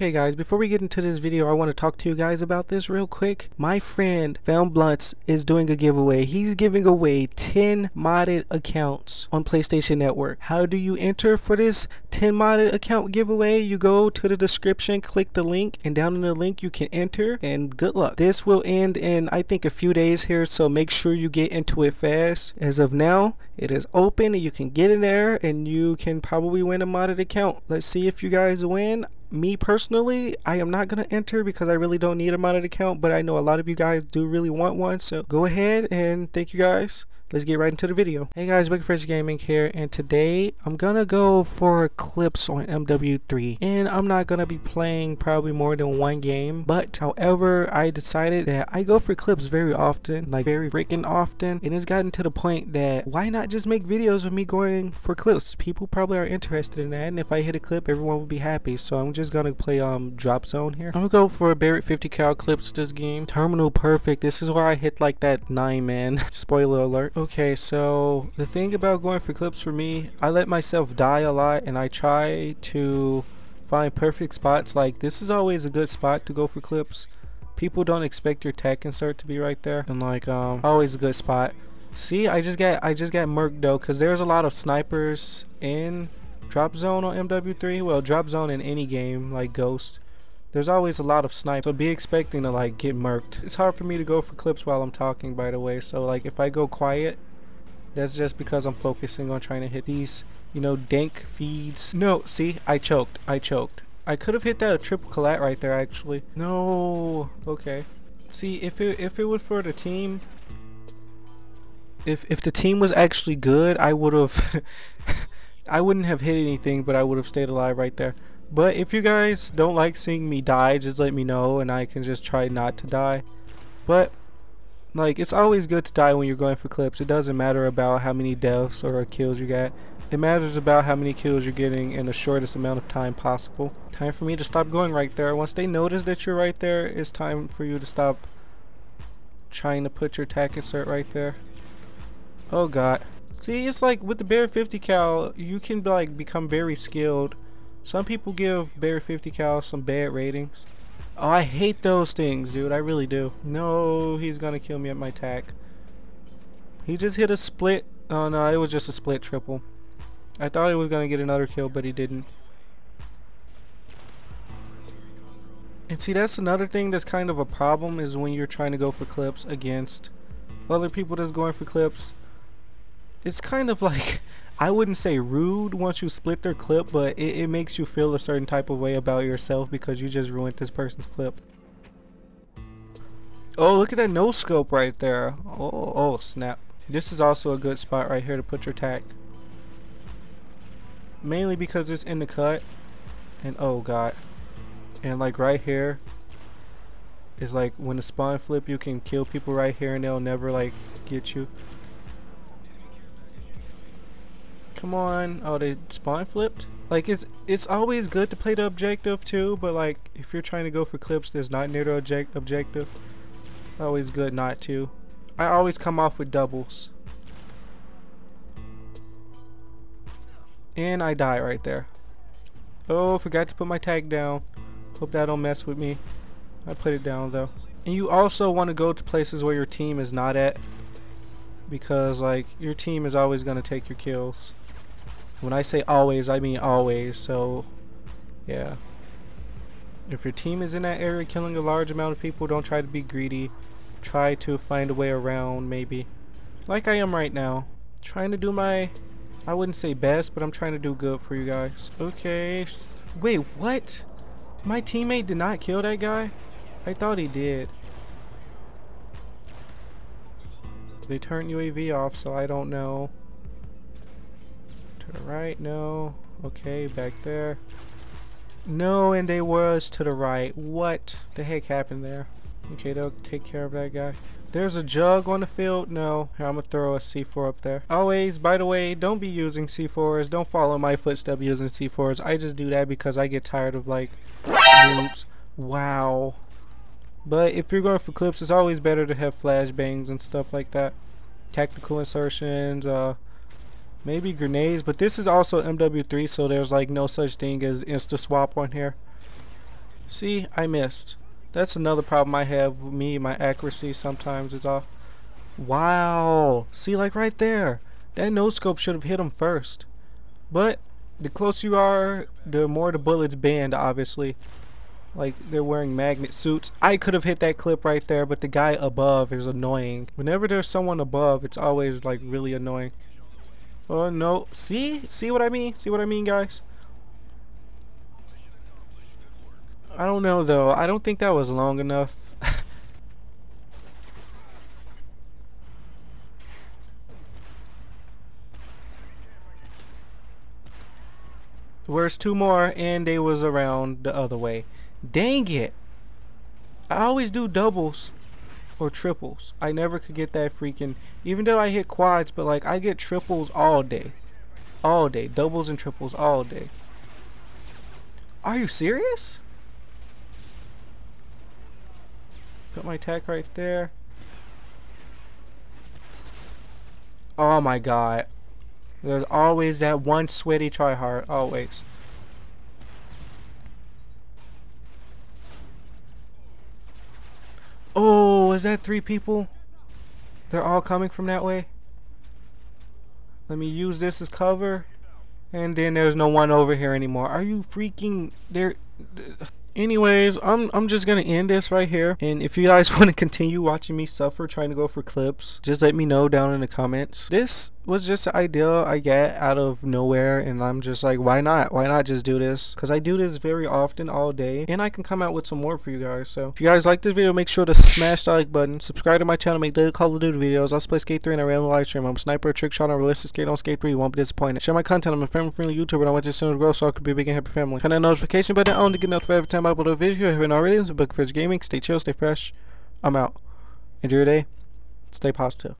Okay guys, before we get into this video, I want to talk to you guys about this real quick. My friend FamBluntz is doing a giveaway. He's giving away 10 modded accounts on PlayStation Network. How do you enter for this 10 modded account giveaway? You go to the description, click the link, and down in the link you can enter, and good luck. This will end in, I think, a few days here, so make sure you get into it fast. As of now, it is open, and you can get in there, and you can probably win a modded account. Let's see if you guys win me personally, I am not going to enter because I really don't need a modded account, but I know a lot of you guys do really want one. So go ahead and thank you guys let's get right into the video. Hey guys, Buggy Fresh Gaming here, and today I'm gonna go for clips on MW3. And I'm not gonna be playing probably more than one game, but however, I decided that I go for clips very often, like very freaking often, and it's gotten to the point that why not just make videos of me going for clips? People probably are interested in that, and if I hit a clip, everyone will be happy. So I'm just gonna play um Drop Zone here. I'm gonna go for a Barrett 50 cal clips this game. Terminal perfect. This is where I hit like that nine man. Spoiler alert. Okay, so the thing about going for clips for me, I let myself die a lot and I try to find perfect spots. Like this is always a good spot to go for clips. People don't expect your tac insert to be right there and like um always a good spot. See, I just got I just got murked though cuz there's a lot of snipers in drop zone on MW3. Well, drop zone in any game like Ghost there's always a lot of snipes so be expecting to like get murked. It's hard for me to go for clips while I'm talking by the way so like if I go quiet that's just because I'm focusing on trying to hit these you know dank feeds. No see I choked I choked. I could have hit that triple collat right there actually. No okay. See if it if it was for the team if if the team was actually good I would have I wouldn't have hit anything but I would have stayed alive right there but if you guys don't like seeing me die, just let me know and I can just try not to die. But like it's always good to die when you're going for clips. It doesn't matter about how many deaths or kills you get. It matters about how many kills you're getting in the shortest amount of time possible. Time for me to stop going right there. Once they notice that you're right there, it's time for you to stop trying to put your tac insert right there. Oh god. See, it's like with the Barrett 50 cal, you can like become very skilled some people give Barrett 50 cal some bad ratings. Oh, I hate those things, dude. I really do. No, he's gonna kill me at my tac. He just hit a split. Oh no, it was just a split triple. I thought he was gonna get another kill, but he didn't. And see, that's another thing that's kind of a problem is when you're trying to go for clips against other people that's going for clips. It's kind of like I wouldn't say rude once you split their clip, but it, it makes you feel a certain type of way about yourself because you just ruined this person's clip. Oh, look at that no scope right there. Oh, oh, snap. This is also a good spot right here to put your tac. Mainly because it's in the cut. And oh god. And like right here is like when the spawn flip you can kill people right here and they'll never like get you. Come on. Oh, they spawn flipped? Like, it's it's always good to play the objective, too, but, like, if you're trying to go for clips that's not near the object objective, always good not to. I always come off with doubles. And I die right there. Oh, forgot to put my tag down. Hope that don't mess with me. I put it down, though. And you also want to go to places where your team is not at because like your team is always going to take your kills when I say always, I mean always, so yeah. If your team is in that area killing a large amount of people, don't try to be greedy. Try to find a way around, maybe. Like I am right now. Trying to do my, I wouldn't say best, but I'm trying to do good for you guys. Okay. Wait, what? My teammate did not kill that guy? I thought he did. They turned UAV off, so I don't know. To the right, no. Okay, back there. No, and they was to the right. What the heck happened there? Okay, they'll take care of that guy. There's a jug on the field. No, Here, I'm gonna throw a C4 up there. Always, by the way, don't be using C4s. Don't follow my footsteps using C4s. I just do that because I get tired of like noobs. Wow. But if you're going for clips, it's always better to have flashbangs and stuff like that. Tactical insertions, uh, Maybe grenades, but this is also MW3, so there's like no such thing as insta swap on here. See, I missed. That's another problem I have with me. My accuracy sometimes is off. Wow. See, like right there. That no scope should have hit him first. But the closer you are, the more the bullets bend, obviously. Like they're wearing magnet suits. I could have hit that clip right there, but the guy above is annoying. Whenever there's someone above, it's always like really annoying. Oh no. See? See what I mean? See what I mean, guys? I don't know though. I don't think that was long enough. Where's two more and they was around the other way. Dang it. I always do doubles or triples. I never could get that freaking even though I hit quads, but like I get triples all day. All day. Doubles and triples all day. Are you serious? Put my tech right there. Oh my god. There's always that one sweaty tryhard. Always. Oh, Oh, is that three people? They're all coming from that way? Let me use this as cover. And then there's no one over here anymore. Are you freaking... There anyways i'm i'm just gonna end this right here. And if you guys want to continue watching me suffer trying to go for clips just let me know down in the comments. This was just an idea i get out of nowhere and i'm just like why not? Why not just do this? Because i do this very often all day and i can come out with some more for you guys. So if you guys like this video make sure to smash the like button subscribe to my channel make daily call of duty videos. I also play skate 3 in a random live stream. I'm a sniper trick shot on realistic skate on skate 3 you won't be disappointed. Share my content i'm a family friendly youtuber and i want this soon to grow so i could be a big and happy family. Turn that notification button on to get notified every time I video. If you haven't already, this is Book Gaming. Stay chill, stay fresh. I'm out. Enjoy your day. Stay positive.